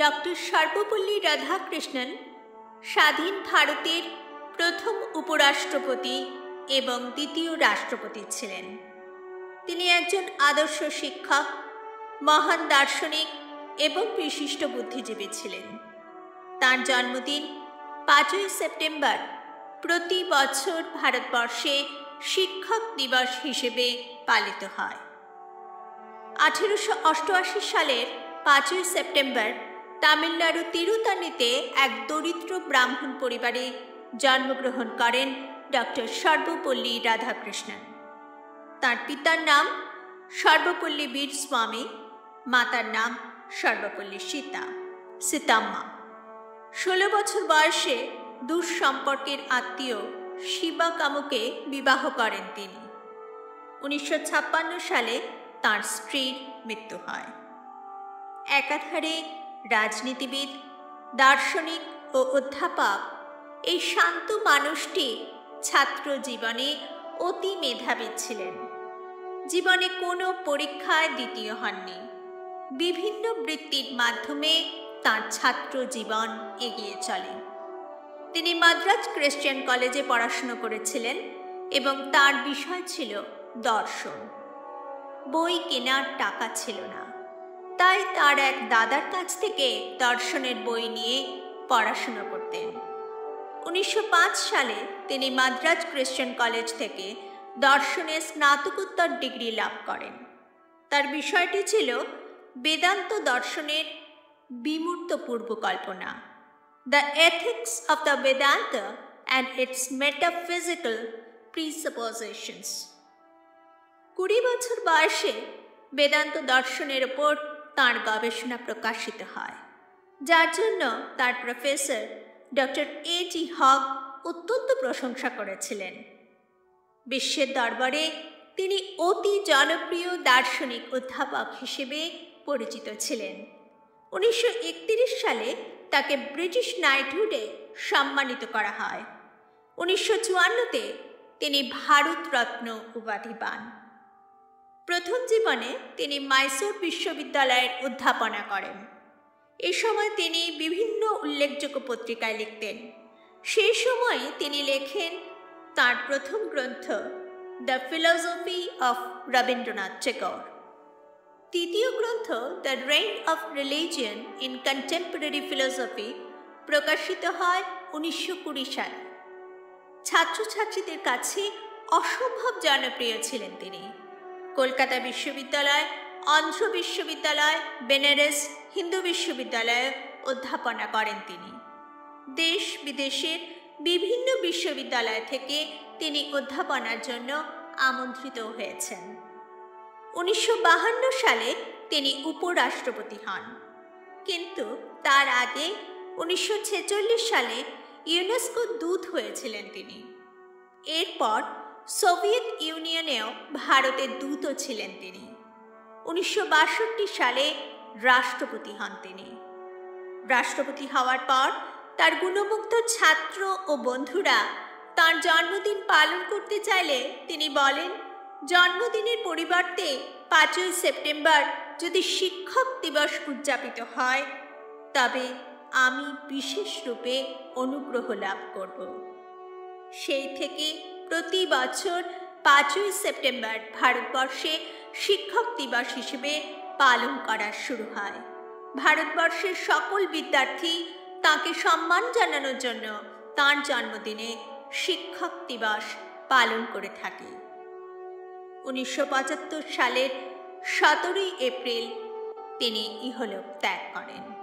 Doctor Sarvepalli Radhakrishnan, স্বাধীন ভারতের প্রথম উপরাষ্ট্রপতি এবং দ্বিতীয় রাষ্ট্রপতি ছিলেন। তিনি একজন আদর্শ শিক্ষক, মহান দার্শনিক এবং বিশিষ্ট বুদ্ধিজীবী ছিলেন। তার জন্মদিন পাঁচই সেপ্টেম্বর প্রতি বছর ভারতবর্ষে শিক্ষক দিবস হিসেবে পালিত হয়। আঠেরোশো অষ্টআশি সালের পাঁচই সেপ্টেম্বর তামিলনাড়ু তিরুতানিতে এক দরিদ্র ব্রাহ্মণ পরিবারে জন্মগ্রহণ করেন ডক্টর সর্বপল্লী রাধাকৃষ্ণন। তার পিতার নাম সর্বপল্লী বীর স্বামী, মাতার নাম সর্বপল্লী সীতা, সীতাম্মা। ষোলো বছর বয়সে দূর সম্পর্কের আত্মীয় শিবা কামুকে বিবাহ করেন তিনি। উনিশশো ছাপ্পান্ন সালে তার স্ত্রীর মৃত্যু হয়। একাধারে রাজনীতিবিদ, দার্শনিক ও অধ্যাপক, এই শান্ত মানুষটি ছাত্র জীবনে অতি মেধাবী ছিলেন। জীবনে কোনো পরীক্ষায় দ্বিতীয় হননি। বিভিন্ন বৃত্তির মাধ্যমে তার ছাত্র জীবন এগিয়ে চলে। তিনি মাদ্রাজ ক্রিশ্চিয়ান কলেজে পড়াশুনো করেছিলেন এবং তার বিষয় ছিল দর্শন। বই কেনার টাকা ছিল না। তাই তার এক দাদার কাছ থেকে দর্শনের বই নিয়ে পড়াশুনো করতেন। উনিশশো পাঁচ সালে তিনি মাদ্রাজ ক্রিশ্চিয়ান কলেজ থেকে দর্শনে স্নাতকোত্তর ডিগ্রি লাভ করেন। তার বিষয়টি ছিল বেদান্ত দর্শনের বিমূর্ত পূর্বকল্পনা the ethics of the Vedanta and its metaphysical presuppositions কুড়ি বছর বয়সে বেদান্ত দর্শনের ওপর তাঁর গবেষণা প্রকাশিত হয়। যার জন্য তার প্রফেসর ডক্টর এ জি হক অত্যন্ত প্রশংসা করেছিলেন। বিশ্বের দরবারে তিনি অতি জনপ্রিয় দার্শনিক অধ্যাপক হিসেবে পরিচিত ছিলেন। উনিশশো একত্রিশ সালে তাকে ব্রিটিশ নাইটহুডে সম্মানিত করা হয়। উনিশশো চুয়ান্নতে তিনি ভারতরত্ন উপাধি পান। প্রথম জীবনে তিনি মাইসোর বিশ্ববিদ্যালয়ের অধ্যাপনা করেন। এ সময় তিনি বিভিন্ন উল্লেখযোগ্য পত্রিকায় লিখতেন। সেই সময় তিনি লেখেন তার প্রথম গ্রন্থ, the philosophy of Rabindranath Tagore তৃতীয় গ্রন্থ, the reign of religion in contemporary philosophy প্রকাশিত হয় উনিশশো কুড়ি সালে। ছাত্রছাত্রীদের কাছে অসম্ভব জনপ্রিয় ছিলেন তিনি। কলকাতা বিশ্ববিদ্যালয়, অন্ধ্র বিশ্ববিদ্যালয়, বেনারস হিন্দু বিশ্ববিদ্যালয়ে অধ্যাপনা করেন তিনি। দেশ বিদেশের বিভিন্ন বিশ্ববিদ্যালয় থেকে তিনি অধ্যাপনার জন্য আমন্ত্রিত হয়েছেন। উনিশশো সালে তিনি উপরাষ্ট্রপতি হন। কিন্তু তার আগে উনিশশো ছেচল্লিশ সালে ইউনেস্কো দূত হয়েছিলেন তিনি। এরপর সোভিয়েত ইউনিয়নেও ভারতের দূতও ছিলেন তিনি। উনিশশো বাষট্টি সালে রাষ্ট্রপতি হন তিনি। রাষ্ট্রপতি হওয়ার পর তার গুণমুগ্ধ ছাত্র ও বন্ধুরা তার জন্মদিন পালন করতে চাইলে তিনি বলেন, জন্মদিনের পরিবর্তে পাঁচই সেপ্টেম্বর যদি শিক্ষক দিবস উদযাপিত হয়, তবে আমি বিশেষ রূপে অনুগ্রহ লাভ করব। সেই থেকে প্রতি বছর পাঁচই সেপ্টেম্বর ভারতবর্ষে শিক্ষক দিবস হিসেবে পালন করা শুরু হয়। ভারতবর্ষের সকল বিদ্যার্থী তাকে সম্মান জানানোর জন্য তাঁর জন্মদিনে শিক্ষক দিবস পালন করে থাকে। উনিশশো পঁচাত্তর সালের সতেরোই এপ্রিল তিনি ইহলোক ত্যাগ করেন।